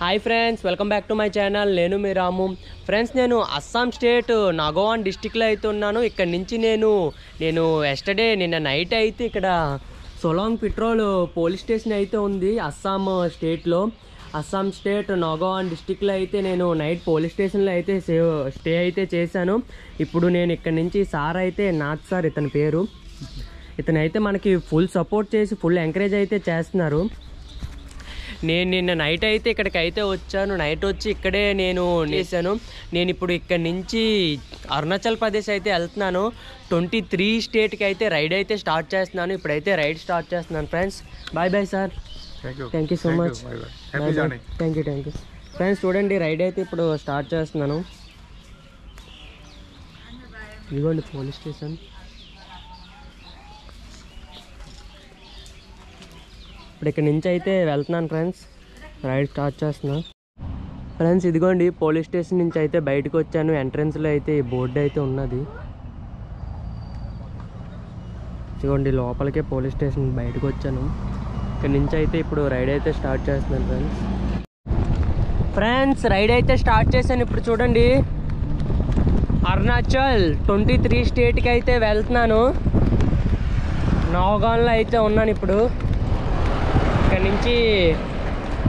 Hi friends welcome back to my channel నేను మీ రాము. Friends నేను అస్సాం స్టేట్ నాగోవాన్ డిస్టిక్లో అయితే ఉన్నాను. ఇక్కడ నుంచి నేను నేను ఎస్టర్డే నిన్న నైట్ అయితే ఇక్కడ సొలాంగ్ పెట్రోల్ పోలీస్ స్టేషన్ అయితే ఉంది అస్సాం స్టేట్లో అస్సాం స్టేట్ నాగోవాన్ డిస్టిక్లో అయితే నేను నైట్ పోలీస్ స్టేషన్లో అయితే సేవ్ స్టే అయితే చేశాను. ఇప్పుడు నేను ఇక్కడ నుంచి సార్ అయితే నాథ్ సార్ ఇతని పేరు. ఇతనైతే మనకి ఫుల్ సపోర్ట్ చేసి ఫుల్ ఎంకరేజ్ అయితే చేస్తున్నారు. నేను నిన్న నైట్ అయితే ఇక్కడికి అయితే వచ్చాను. నైట్ వచ్చి ఇక్కడే నేను చేశాను. నేను ఇప్పుడు ఇక్కడ నుంచి అరుణాచల్ ప్రదేశ్ అయితే వెళ్తున్నాను. ట్వంటీ త్రీ స్టేట్కి అయితే రైడ్ అయితే స్టార్ట్ చేస్తున్నాను. ఇప్పుడైతే రైడ్ స్టార్ట్ చేస్తున్నాను friends bye bye sir thank you so much thank you thank you friends చూడండి రైడ్ అయితే ఇప్పుడు స్టార్ట్ చేస్తున్నాను. ఇదిగోండి పోలీస్ స్టేషన్ ఇప్పుడు ఇక్కడ నుంచి అయితే వెళ్తున్నాను ఫ్రెండ్స్. రైడ్ స్టార్ట్ చేస్తున్నాను ఫ్రెండ్స్ ఇదిగోండి పోలీస్ స్టేషన్ నుంచి అయితే బయటకు వచ్చాను. ఎంట్రన్స్లో అయితే ఈ బోర్డు అయితే ఉన్నది. ఇదిగోండి లోపలికే పోలీస్ స్టేషన్ బయటకు వచ్చాను. ఇక్కడ నుంచి అయితే ఇప్పుడు రైడ్ అయితే స్టార్ట్ చేస్తున్నాను ఫ్రెండ్స్. ఫ్రెండ్స్ రైడ్ అయితే స్టార్ట్ చేశాను. ఇప్పుడు చూడండి. అరుణాచల్ ట్వంటీ త్రీ స్టేట్కి అయితే వెళ్తున్నాను. నవగాన్లో అయితే ఉన్నాను ఇప్పుడు. ఇక్కడ నుంచి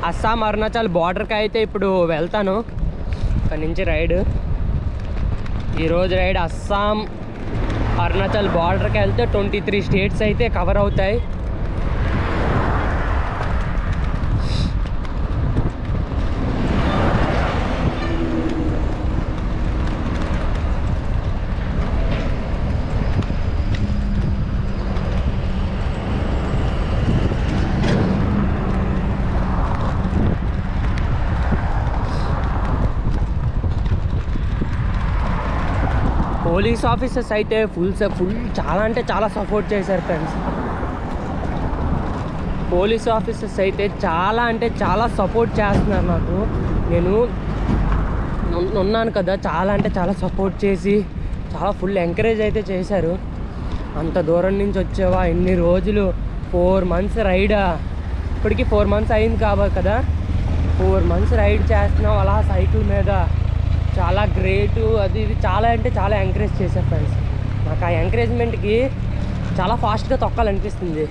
అస్సాం అరుణాచల్ బార్డర్కి అయితే ఇప్పుడు వెళ్తాను. ఇక్కడ నుంచి రైడ్. ఈరోజు రైడ్ అస్సాం అరుణాచల్ బార్డర్కి వెళ్తే ట్వంటీ త్రీ స్టేట్స్ అయితే కవర్ అవుతాయి. పోలీస్ ఆఫీసర్స్ అయితే ఫుల్ ఫుల్ చాలా అంటే చాలా సపోర్ట్ చేశారు ఫ్రెండ్స్ పోలీస్ ఆఫీసర్స్ అయితే చాలా అంటే చాలా సపోర్ట్ చేస్తున్నారు నాకు. నేను ఉన్నాను కదా చాలా అంటే చాలా సపోర్ట్ చేసి చాలా ఫుల్ ఎంకరేజ్ అయితే చేశారు. అంత దూరం నుంచి వచ్చేవా? ఎన్ని రోజులు? ఫోర్ మంత్స్ రైడా ఇప్పటికి ఫోర్ మంత్స్ అయింది కాబట్టి కదా? ఫోర్ మంత్స్ రైడ్ చేస్తున్నావు అలా సైకిల్ మీద. చాలా గ్రేటు అది ఇది చాలా అంటే చాలా ఎంకరేజ్ చేశారు ఫ్రెండ్స్ నాకు ఆ ఎంకరేజ్మెంట్కి చాలా ఫాస్ట్గా తొక్కాలనిపిస్తుంది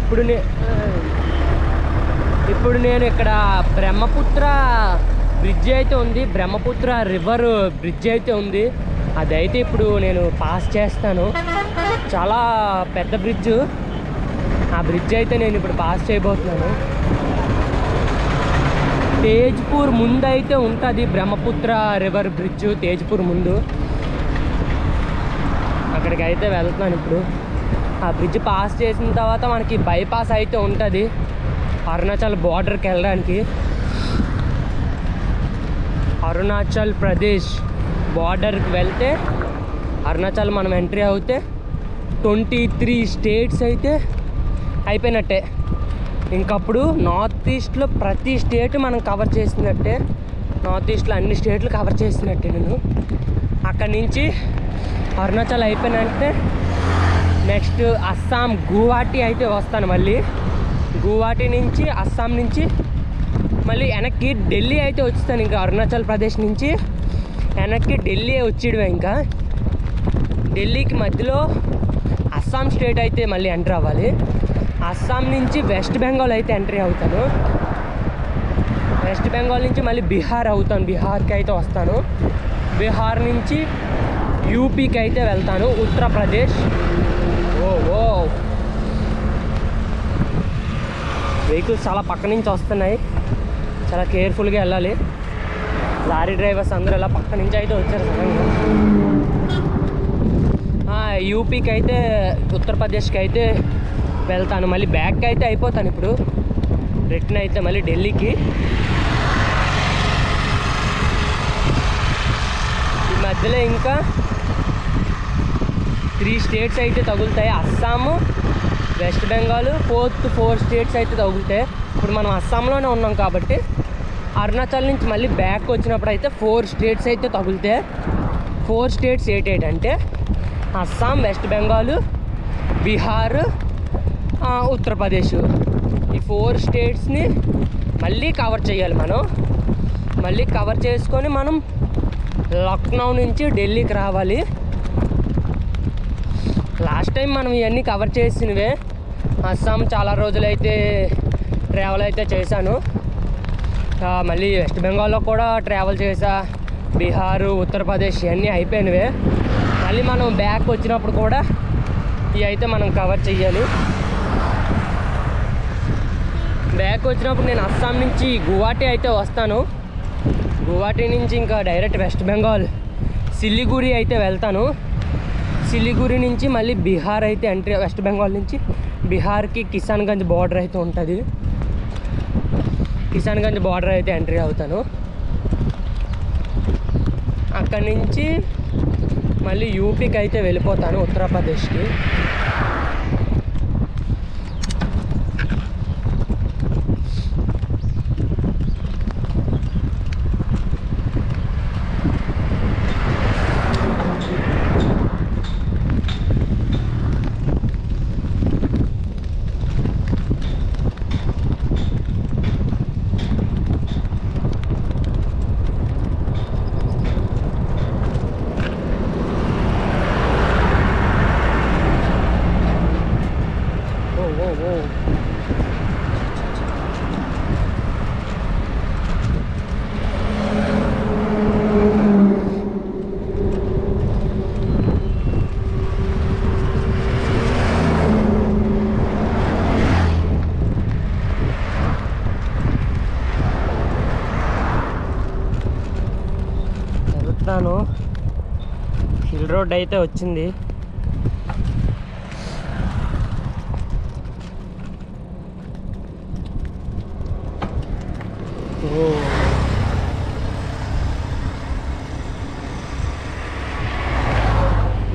ఇప్పుడు నే ఇప్పుడు నేను ఇక్కడ బ్రహ్మపుత్ర బ్రిడ్జ్ అయితే ఉంది. బ్రహ్మపుత్ర రివర్ బ్రిడ్జ్ అయితే ఉంది. అదైతే ఇప్పుడు నేను పాస్ చేస్తాను. చాలా పెద్ద బ్రిడ్జ్. ఆ బ్రిడ్జ్ అయితే నేను ఇప్పుడు పాస్ చేయబోతున్నాను. తేజ్పూర్ ముందు అయితే ఉంటుంది బ్రహ్మపుత్ర రివర్ బ్రిడ్జ్ తేజ్పూర్ ముందు. అక్కడికి అయితే వెళ్తున్నాను ఇప్పుడు. ఆ బ్రిడ్జ్ పాస్ చేసిన తర్వాత మనకి బైపాస్ అయితే ఉంటుంది. అరుణాచల్ బార్డర్కి వెళ్ళడానికి అరుణాచల్ ప్రదేశ్ బార్డర్కి వెళ్తే అరుణాచల్ మనం ఎంట్రీ అవుతే ట్వంటీ త్రీ స్టేట్స్ అయితే అయిపోయినట్టే. ఇంకప్పుడు నార్త్ ఈస్ట్లో ప్రతి స్టేట్ మనం కవర్ చేసినట్టే. నార్త్ ఈస్ట్లో అన్ని స్టేట్లు కవర్ చేసినట్టే నేను. అక్కడి నుంచి అరుణాచల్ అయిపోయినంటే నెక్స్ట్ అస్సాం గువాహటి అయితే వస్తాను మళ్ళీ. గువాహటి నుంచి అస్సాం నుంచి మళ్ళీ వెనక్కి ఢిల్లీ అయితే వచ్చేస్తాను ఇంకా అరుణాచల్ ప్రదేశ్ నుంచి. వెనక్కి ఢిల్లీ వచ్చేయడమే ఇంకా. ఢిల్లీకి మధ్యలో అస్సాం స్టేట్ అయితే మళ్ళీ ఎంటర్ అవ్వాలి. అస్సాం నుంచి వెస్ట్ బెంగాల్ అయితే ఎంట్రీ అవుతాను. వెస్ట్ బెంగాల్ నుంచి మళ్ళీ బీహార్ అవుతాను బీహార్కి అయితే వస్తాను. బీహార్ నుంచి యూపీకి అయితే వెళ్తాను ఉత్తరప్రదేశ్. ఓ ఓ. వెహికల్స్ చాలా పక్క నుంచి వస్తున్నాయి. చాలా కేర్ఫుల్గా వెళ్ళాలి. లారీ డ్రైవర్స్ అందరూ ఇలా పక్క నుంచి అయితే వచ్చారు సడన్గా. యూపీకి అయితే ఉత్తరప్రదేశ్కి అయితే వెళ్తాను. మళ్ళీ బ్యాక్కి అయితే అయిపోతాను ఇప్పుడు. రిటర్న్ అయితే మళ్ళీ ఢిల్లీకి. ఈ మధ్యలో ఇంకా త్రీ స్టేట్స్ అయితే తగులుతాయి. Assam West Bengal fourth four states అయితే తగులుతాయి. ఇప్పుడు మనం అస్సాంలోనే ఉన్నాం కాబట్టి అరుణాచల్ నుంచి మళ్ళీ బ్యాక్ వచ్చినప్పుడు అయితే ఫోర్ స్టేట్స్ అయితే తగులుతాయి. ఫోర్ స్టేట్స్ ఏటేట్ అంటే అస్సాం వెస్ట్ బెంగాల్ బీహార్ ఉత్తరప్రదేశ్. ఈ ఫోర్ స్టేట్స్ని మళ్ళీ కవర్ చేయాలి మనం. మళ్ళీ కవర్ చేసుకొని మనం లక్నో నుంచి ఢిల్లీకి రావాలి. లాస్ట్ టైం మనం ఇవన్నీ కవర్ చేసినవే. అస్సాం చాలా రోజులైతే ట్రావెల్ అయితే చేశాను. మళ్ళీ వెస్ట్ బెంగాల్లో కూడా ట్రావెల్ చేశా. బీహారు ఉత్తరప్రదేశ్ ఇవన్నీ అయిపోయినవే. మళ్ళీ మనం బ్యాక్ వచ్చినప్పుడు కూడా ఇవి అయితే మనం కవర్ చేయాలి బ్యాక్ వచ్చినప్పుడు నేను అస్సాం నుంచి గువాహటి అయితే వస్తాను. గువాహటి నుంచి ఇంకా డైరెక్ట్ వెస్ట్ బెంగాల్ సిల్లిగురి అయితే వెళ్తాను. సిలిగురి నుంచి మళ్ళీ బీహార్ అయితే ఎంట్రీ వెస్ట్ బెంగాల్ నుంచి బీహార్కి కిసాన్గంజ్ బార్డర్ అయితే ఉంటుంది. కిసాన్గంజ్ బార్డర్ అయితే ఎంట్రీ అవుతాను. అక్కడి నుంచి మళ్ళీ యూపీకి అయితే వెళ్ళిపోతాను ఉత్తరప్రదేశ్కి ఓ ఓ ఓ వెళ్తాను రోడ్ అయితే వచ్చింది.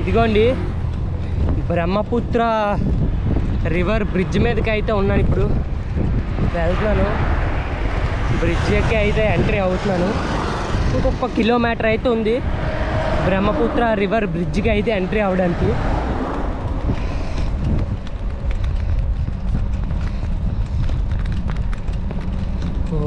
ఇదిగోండి. బ్రహ్మపుత్ర రివర్ బ్రిడ్జ్ మీదకి అయితే ఉన్నాను ఇప్పుడు. వెళ్తున్నాను. బ్రిడ్జ్ ఎక్కి అయితే ఎంట్రీ అవుతున్నాను. ఇంకొక కిలోమీటర్ అయితే ఉంది. బ్రహ్మపుత్ర రివర్ బ్రిడ్జ్కి అయితే ఎంట్రీ అవ్వడానికి ఓ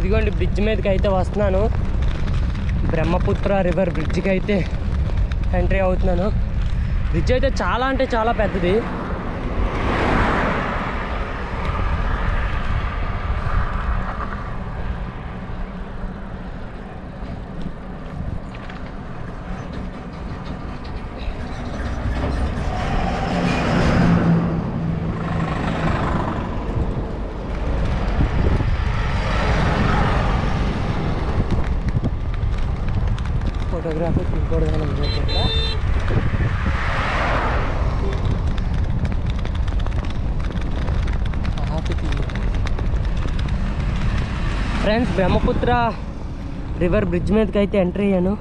ఇదిగోండి బ్రిడ్జ్ మీదకి అయితే వస్తున్నాను. బ్రహ్మపుత్ర రివర్ బ్రిడ్జ్కి అయితే ఎంట్రీ అవుతున్నాను. బ్రిడ్జ్ అయితే చాలా అంటే చాలా పెద్దది. ఫ్రెండ్స్ బ్రహ్మపుత్ర రివర్ బ్రిడ్జ్ మీదకి అయితే ఎంట్రీ అయ్యాను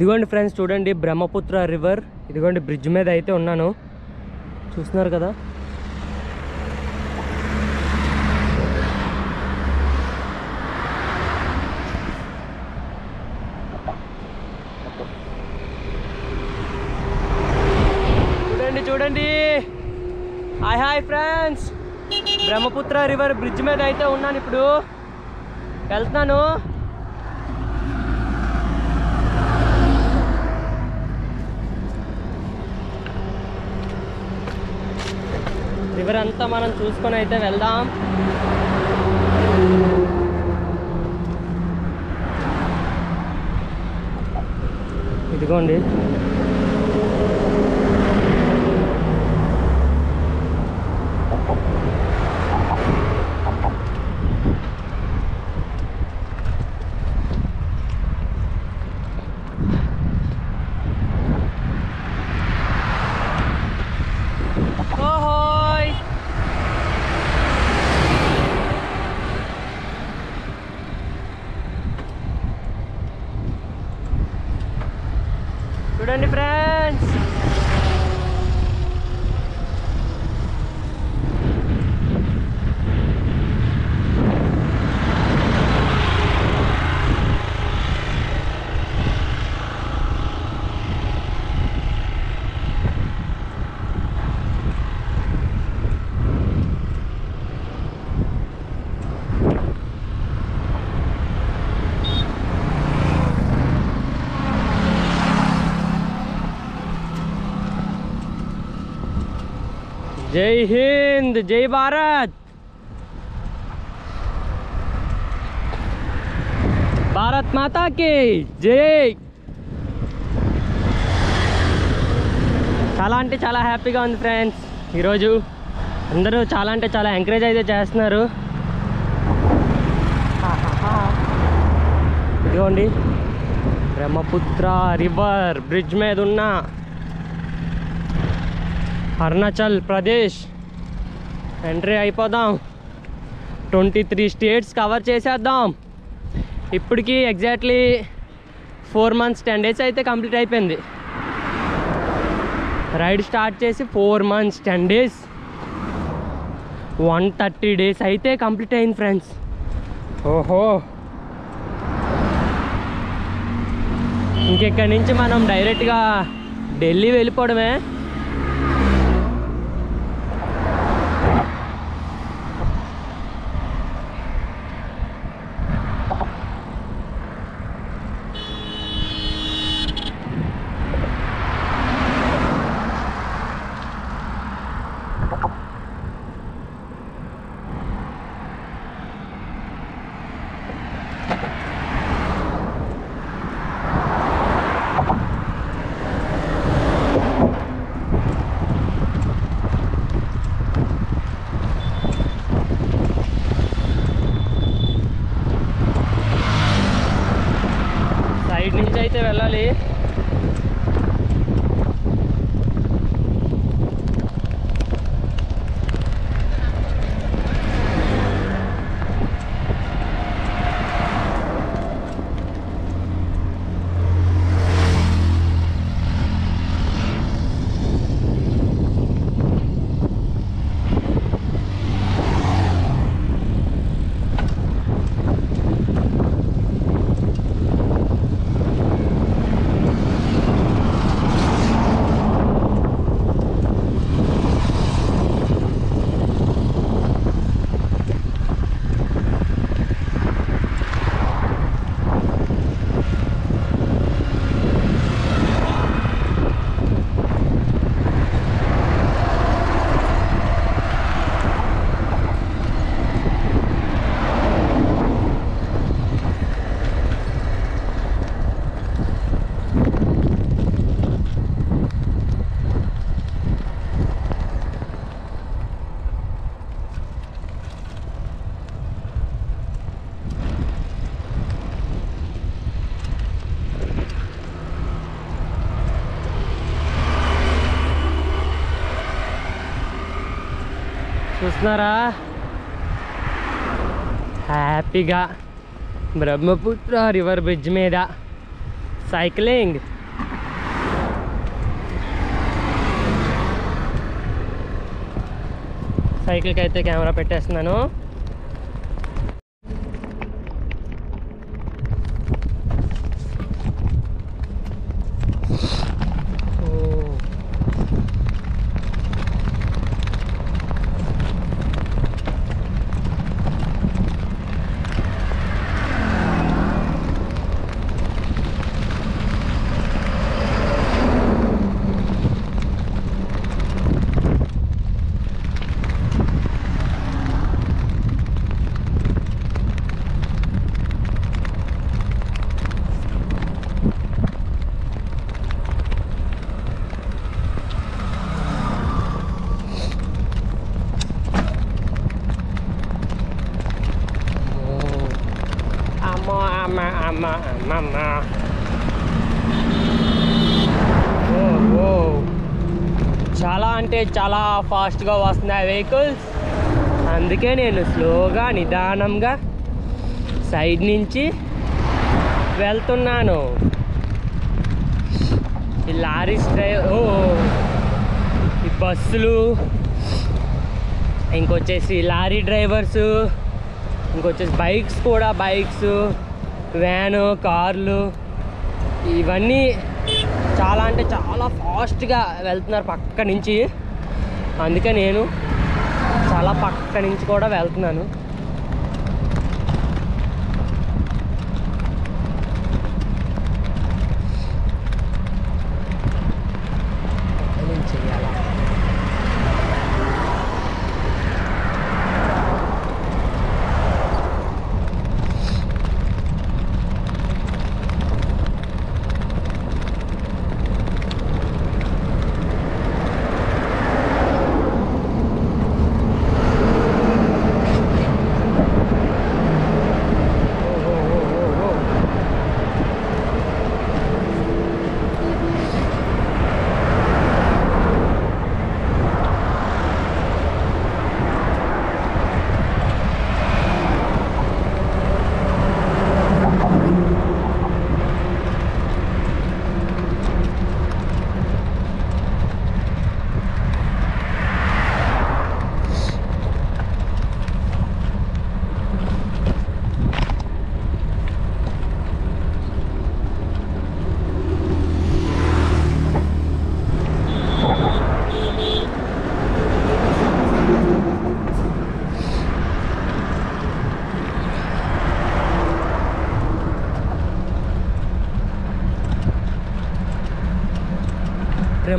ఇదిగోండి ఫ్రెండ్స్ చూడండి బ్రహ్మపుత్ర రివర్. ఇదిగోండి బ్రిడ్జ్ మీద అయితే ఉన్నాను. చూస్తున్నారు కదా? చూడండి చూడండి. Hi hi friends. Brahmaputra river bridge మీద అయితే ఉన్నాను ఇప్పుడు. వెళ్తున్నాను. రివర్ అంతా మనం చూసుకొని అయితే వెళ్దాం. ఇదిగోండి ఓహోయ్ చూడండి ఫ్రెండ్స్ జై హింద్ జై భారత్. భారత్ మాతాకి జై. చాలా అంటే చాలా హ్యాపీగా ఉంది ఫ్రెండ్స్ ఈరోజు. అందరూ చాలా అంటే చాలా ఎంకరేజ్ అయితే చేస్తున్నారు. ఇదిగోండి. బ్రహ్మపుత్ర రివర్ బ్రిడ్జ్ మీద ఉన్న అరుణాచల్ ప్రదేశ్. ఎంట్రీ అయిపోదాం. ట్వంటీ త్రీ స్టేట్స్ కవర్ చేసేద్దాం. ఇప్పటికి exactly four months ten days అయితే కంప్లీట్ అయిపోయింది. రైడ్ స్టార్ట్ చేసి four months ten days one thirty days అయితే కంప్లీట్ అయింది ఫ్రెండ్స్ ఓహో. ఇంకెక్కడి నుంచి మనం డైరెక్ట్గా ఢిల్లీ వెళ్ళిపోవడమే? చూస్తున్నారా? హ్యాపీగా బ్రహ్మపుత్ర రివర్ బ్రిడ్జ్ మీద సైక్లింగ్. సైకిల్కి అయితే కెమెరా పెట్టేస్తున్నాను. చాలా ఫాస్ట్గా వస్తున్నాయి వెహికల్స్. అందుకే నేను స్లోగా నిదానంగా సైడ్ నుంచి వెళ్తున్నాను. ఈ లారీస్ డ్రైవ్ ఓ ఈ బస్సులు ఇంకొచ్చేసి లారీ డ్రైవర్స్ ఇంకొచ్చేసి బైక్స్ కూడా బైక్స్ వ్యాను కార్లు ఇవన్నీ చాలా అంటే చాలా ఫాస్ట్గా వెళ్తున్నారు పక్క నుంచి. అందుకే నేను చాలా పక్క నుంచి కూడా వెళ్తున్నాను పక్క నుంచి అలా. ఓ, ఓ, ఓ, ఓ, ఓ.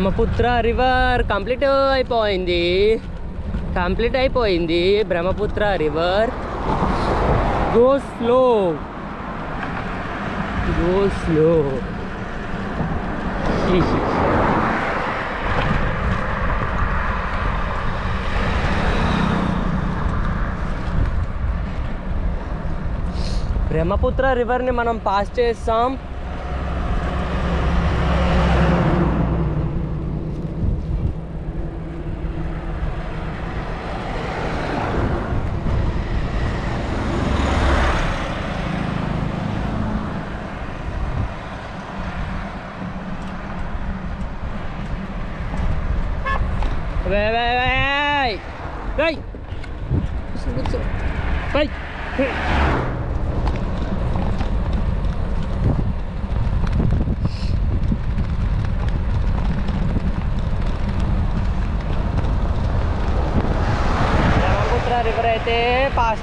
బ్రహ్మపుత్ర రివర్ కంప్లీట్ అయిపోయింది. కంప్లీట్ అయిపోయింది. Brahmaputra river go slow go slow Brahmaputra రివర్ని మనం పాస్ చేస్తాం.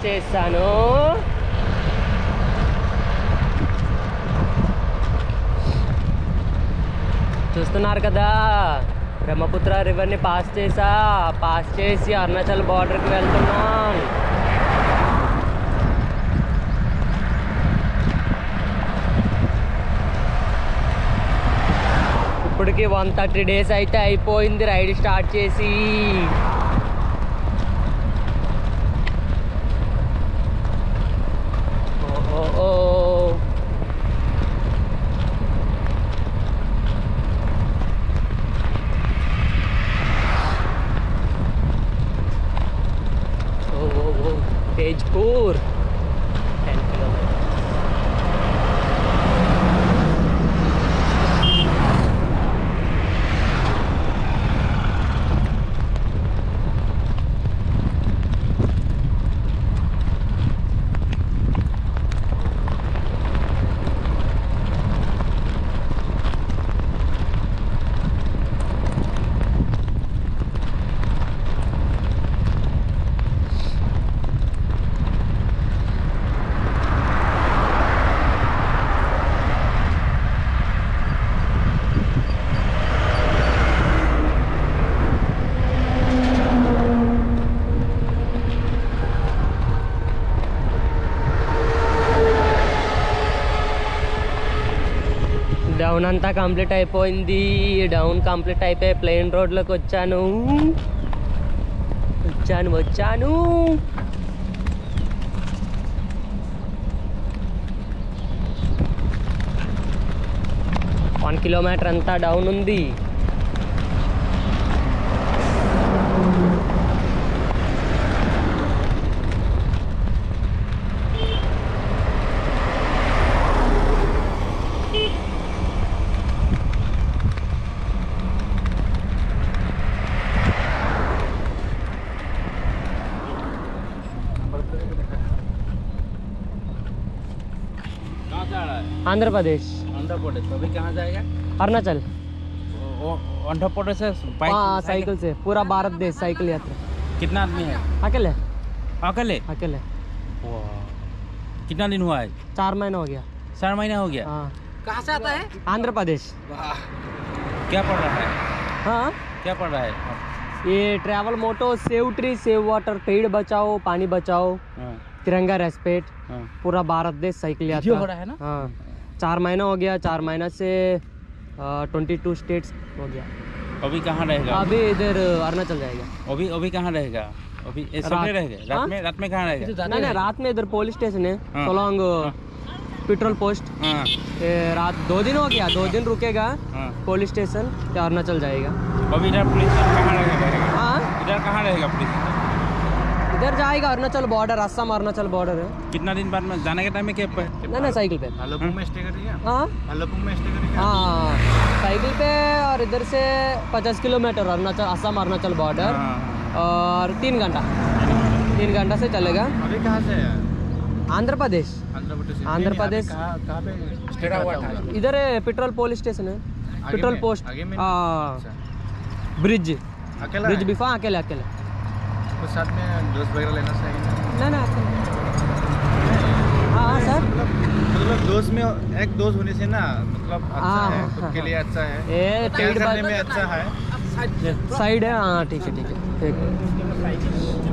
చేశాను చేస్తాను. చూస్తున్నారు కదా? బ్రహ్మపుత్ర రివర్ని పాస్ చేసా. పాస్ చేసి అరుణాచల్ బార్డర్కి వెళ్తున్నాం. ఇప్పటికి వన్ థర్టీ డేస్ అయితే అయిపోయింది. రైడ్ స్టార్ట్ చేసి ఓ, ఓ, ఓ. ఓ, ఓ, ఓ. తేజ్పూర్ 10 కిలోమీటర్స్ డౌన్ అంతా కంప్లీట్ అయిపోయింది. డౌన్ కంప్లీట్ అయిపోయి ప్లెయిన్ రోడ్లోకి వచ్చాను. వచ్చాను వచ్చాను. వన్ కిలోమీటర్ అంతా డౌన్ ఉంది. आंध्र प्रदेश आंध्र प्रदेश तो अभी कहाँ जाएगा? अरुणाचल। आंध्र प्रदेश से हाँ, साइकिल? से पूरा भारत देश साइकिल यात्रा। कितना आदमी है? अकेले। अकेले? अकेले। कितना दिन हुआ है? चार महीना हो गया। चार महीना हो गया? हाँ। कहाँ से आता है? आंध्र प्रदेश क्या पढ़ रहा है? हाँ? क्या पढ़ रहा है? ये travel motto save tree save water पेड़ बचाओ पानी बचाओ। हाँ। तिरंगा रेस्पेक्ट पूरा भारत देश साइकिल यात्रा। हो रहा है ना? हाँ। चार महीना हो गया चार महीना से ट्वेंटी टू स्टेट्स हो गया। अभी कहाँ रहेगा? अभी इधर अरुणाचल जाएगा अभी अभी कहाँ रहेगा? अभी रहेगा? हाँ? रात में रात में कहाँ रहेगा? नहीं नहीं रात में इधर पुलिस स्टेशन है हाँ। सोलोंग पेट्रोल पोस्ट हाँ। रात दो दिन हो गया दो दिन रुकेगा हाँ। पुलिस स्टेशन अरुणाचल जाएगा। अभी इधर पुलिस स्टेशन कहाँ रहेगा? हाँ? इधर कहाँ रहेगा पुलिस स्टेशन? इधर जाएगा अरुणाचल बॉर्डर असम अरुणाचल बॉर्डर है कितना दिन बाद में जाने के टाइम में पे? नहीं नहीं साइकिल पे। में स्टे हाँ? में स्टे हाँ? साइकिल पे और इधर से पचास किलोमीटर अरुणाचल असम अरुणाचल बॉर्डर और तीन घंटा। तीन घंटा से चलेगा। अभी कहाँ से आंध्र प्रदेश। आंध्र प्रदेश इधर है पेट्रोल पुलिस स्टेशन है। पेट्रोल पोस्ट ब्रिज ब्रिज बिफा अकेले अकेले। साथ में दोस्त वगैरह लेना चाहिए ना ना हाँ। हाँ सर। मतलब दोस्त में एक दोस्त होने से ना मतलब अच्छा हाँ, है हाँ, खुद के। लिए अच्छा है। ये ट्रेवल करने में अच्छा है। साइड है। हाँ ठीक है ठीक है ठीक